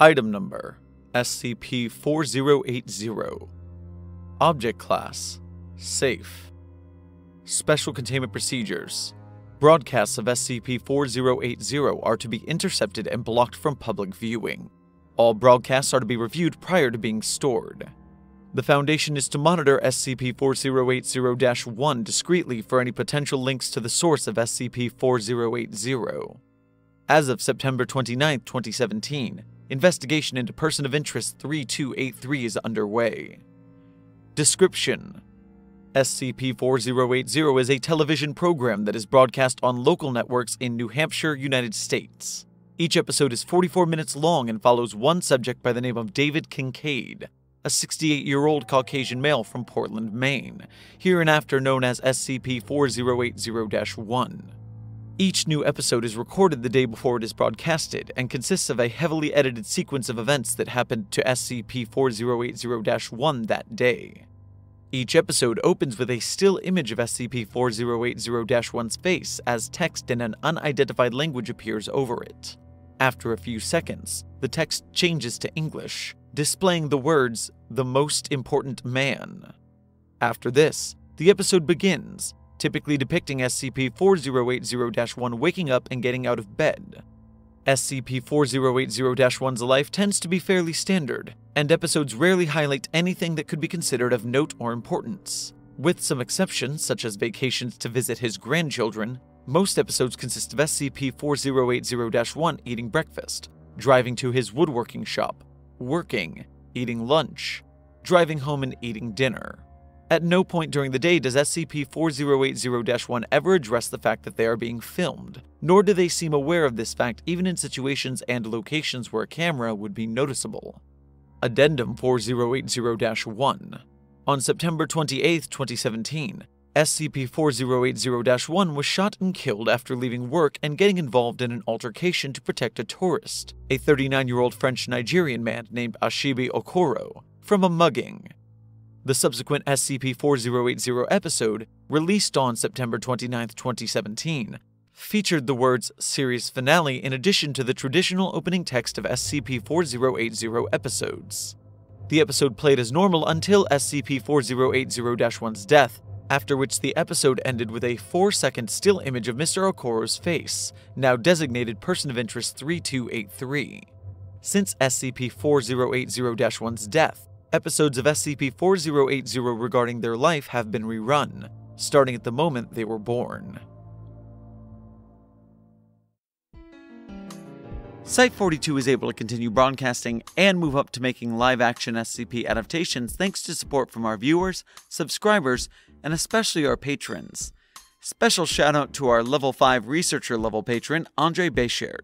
Item Number SCP 4080 Object Class Safe Special Containment Procedures Broadcasts of SCP 4080 are to be intercepted and blocked from public viewing. All broadcasts are to be reviewed prior to being stored. The Foundation is to monitor SCP 4080 1 discreetly for any potential links to the source of SCP 4080. As of September 29, 2017, investigation into Person of Interest 3283 is underway. Description SCP 4080 is a television program that is broadcast on local networks in New Hampshire, United States. Each episode is 44 minutes long and follows one subject by the name of David Kincaid, a 68 year old Caucasian male from Portland, Maine, hereinafter known as SCP 4080 1. Each new episode is recorded the day before it is broadcasted and consists of a heavily edited sequence of events that happened to SCP 4080 1 that day. Each episode opens with a still image of SCP 4080 1's face as text in an unidentified language appears over it. After a few seconds, the text changes to English, displaying the words, the most important man. After this, the episode begins, typically depicting SCP 4080 1 waking up and getting out of bed. SCP 4080 1's life tends to be fairly standard, and episodes rarely highlight anything that could be considered of note or importance. With some exceptions, such as vacations to visit his grandchildren, most episodes consist of SCP 4080 1 eating breakfast, driving to his woodworking shop, working, eating lunch, driving home, and eating dinner. At no point during the day does SCP 4080 1 ever address the fact that they are being filmed, nor do they seem aware of this fact even in situations and locations where a camera would be noticeable. Addendum 4080 1 On September 28, 2017, SCP 4080 1 was shot and killed after leaving work and getting involved in an altercation to protect a tourist, a 39 year old French Nigerian man named Ashibi Okoro, from a mugging. The subsequent SCP 4080 episode, released on September 29, 2017, featured the words series finale in addition to the traditional opening text of SCP 4080 episodes. The episode played as normal until SCP 4080 1's death, after which the episode ended with a 4 second still image of Mr. Okoro's face, now designated Person of Interest 3283. Since SCP 4080 1's death, Episodes of SCP 4080 regarding their life have been rerun, starting at the moment they were born. Site 42 is able to continue broadcasting and move up to making live action SCP adaptations thanks to support from our viewers, subscribers, and especially our patrons. Special shout out to our level 5 researcher level patron, Andre Bechert.